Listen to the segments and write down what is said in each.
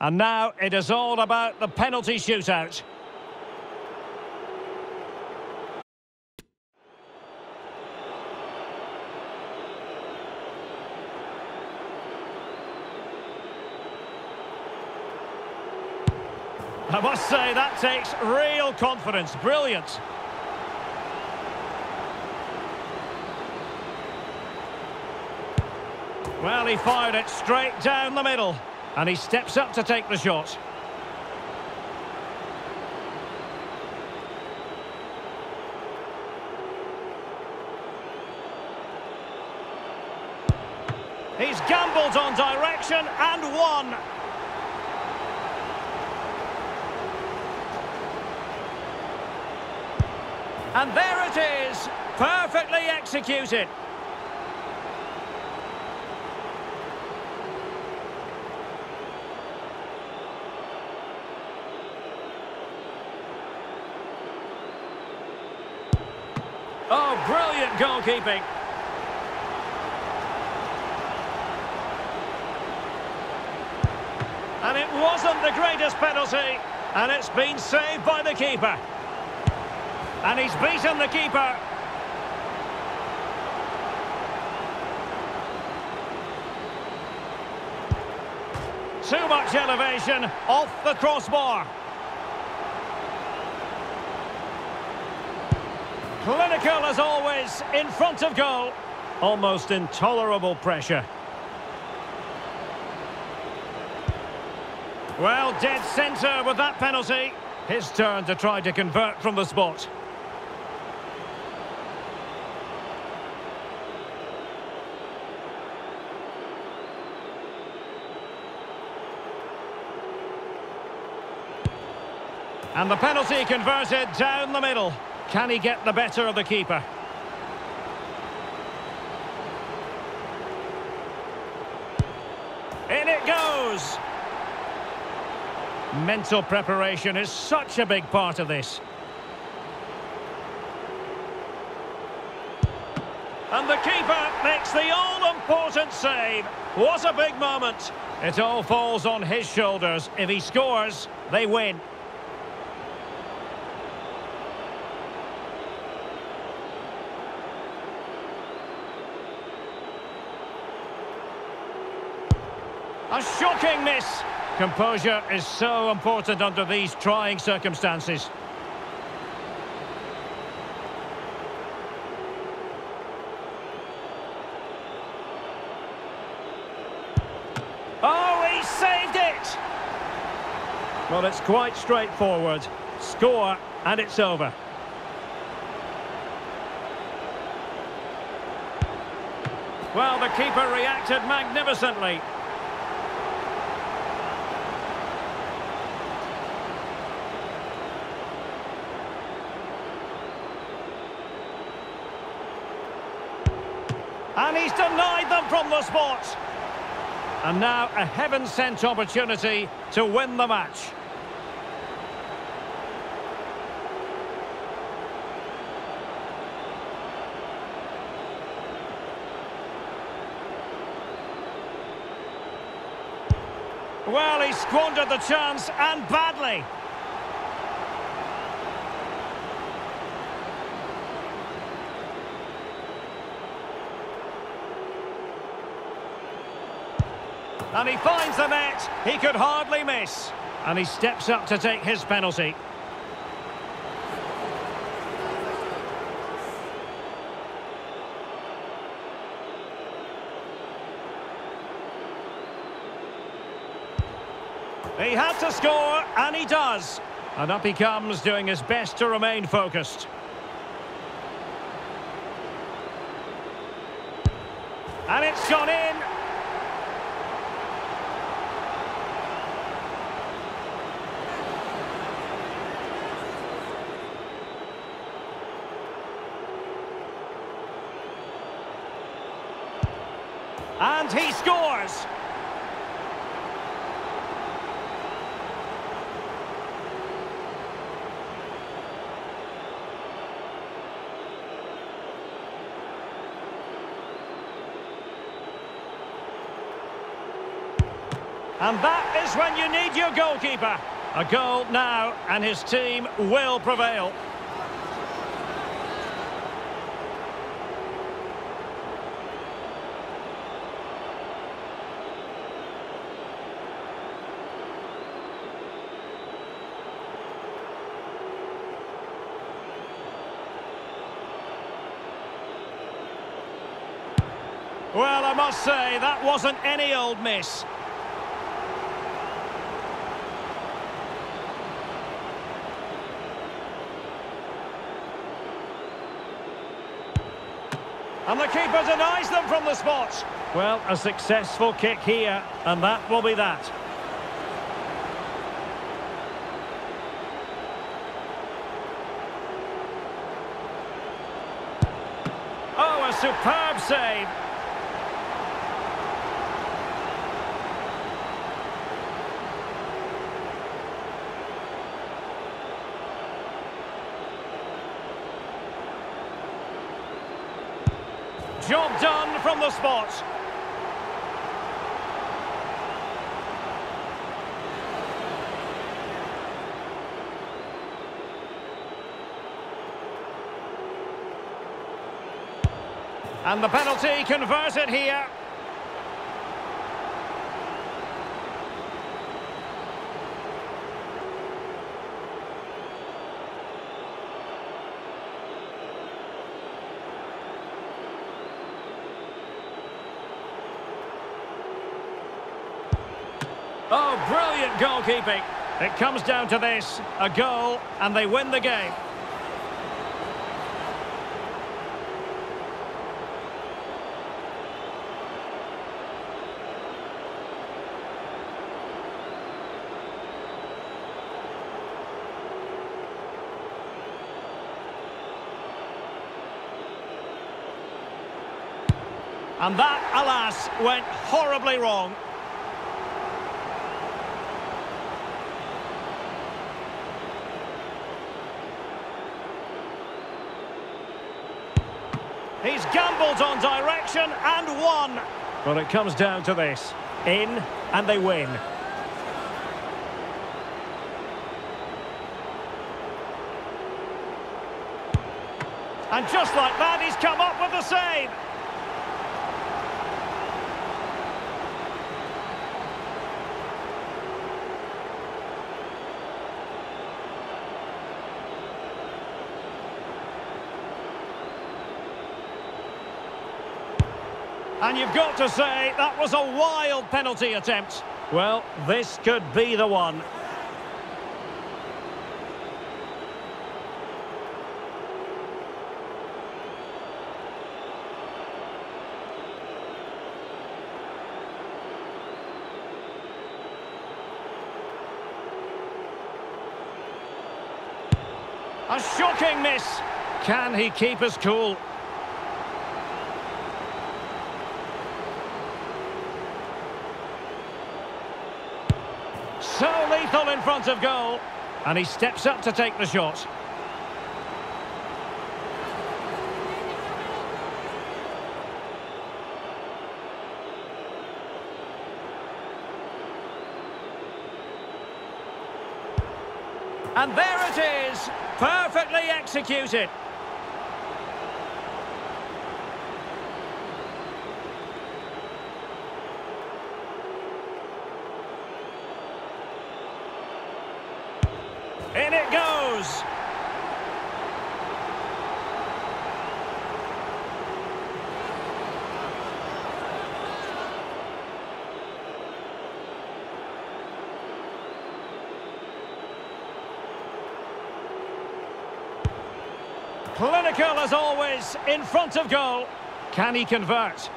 And now it is all about the penalty shootout. I must say, that takes real confidence. Brilliant. Well, he fired it straight down the middle. And he steps up to take the shot. He's gambled on direction and won. And there it is, perfectly executed. Oh, brilliant goalkeeping. And it wasn't the greatest penalty, and it's been saved by the keeper. And he's beaten the keeper. Too much elevation off the crossbar. Clinical as always, in front of goal. Almost intolerable pressure. Well, dead centre with that penalty. His turn to try to convert from the spot. And the penalty converted down the middle. Can he get the better of the keeper? In it goes! Mental preparation is such a big part of this. And the keeper makes the all-important save. What a big moment. It all falls on his shoulders. If he scores, they win. A shocking miss. Composure is so important under these trying circumstances. Oh, he saved it! Well, it's quite straightforward. Score, and it's over. Well, the keeper reacted magnificently. And he's denied them from the spot. And now a heaven-sent opportunity to win the match. Well, he squandered the chance, and badly. And he finds the net. He could hardly miss. And he steps up to take his penalty. He had to score, and he does. And up he comes, doing his best to remain focused. And it's gone in. And he scores! And that is when you need your goalkeeper. A goal now, and his team will prevail. Well, I must say, that wasn't any old miss. And the keeper denies them from the spot. Well, a successful kick here, and that will be that. Oh, a superb save. Job done from the spot. And the penalty converted here. Oh, brilliant goalkeeping. It comes down to this, a goal, and they win the game. And that, alas, went horribly wrong. He's gambled on direction and won. But it comes down to this. In and they win. And just like that, he's come up with the save. And you've got to say, that was a wild penalty attempt. Well, this could be the one. A shocking miss. Can he keep his cool? So lethal in front of goal. And he steps up to take the shot. And there it is, perfectly executed. In it goes. Clinical as always, in front of goal. Can he convert?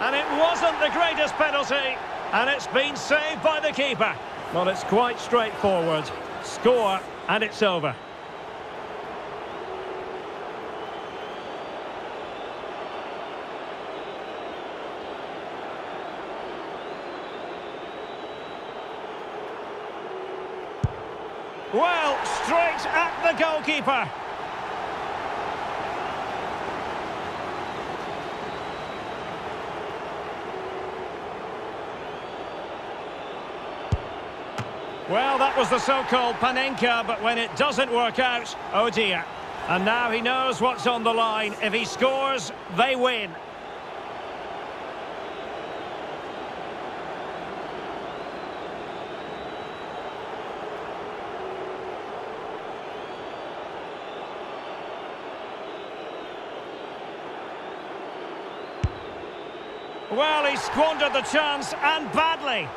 and it wasn't the greatest penalty, and it's been saved by the keeper. Well, it's quite straightforward. Score, and it's over. Well, straight at the goalkeeper. Well, that was the so-called Panenka, but when it doesn't work out, oh dear. And now he knows what's on the line. If he scores, they win. Well, he squandered the chance, and badly.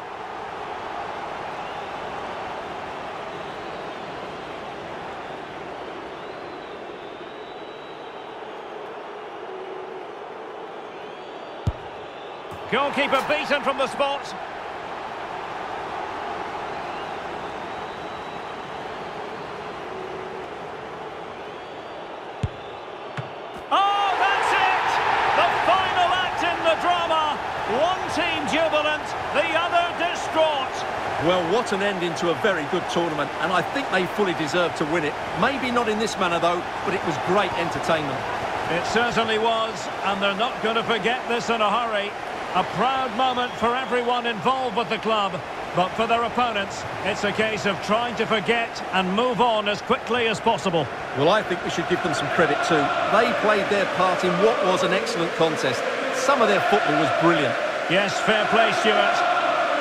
Goalkeeper beaten from the spot. Oh, that's it! The final act in the drama. One team jubilant, the other distraught. Well, what an ending to a very good tournament, and I think they fully deserve to win it. Maybe not in this manner, though, but it was great entertainment. It certainly was, and they're not going to forget this in a hurry. A proud moment for everyone involved with the club. But for their opponents, it's a case of trying to forget and move on as quickly as possible. Well, I think we should give them some credit too. They played their part in what was an excellent contest. Some of their football was brilliant. Yes, fair play, Stuart.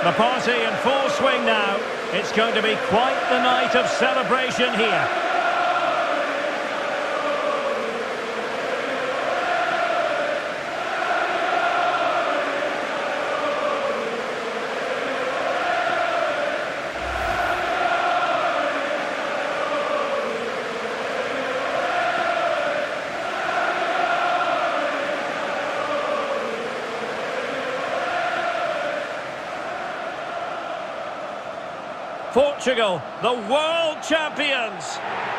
The party in full swing now. It's going to be quite the night of celebration here. Portugal, the world champions.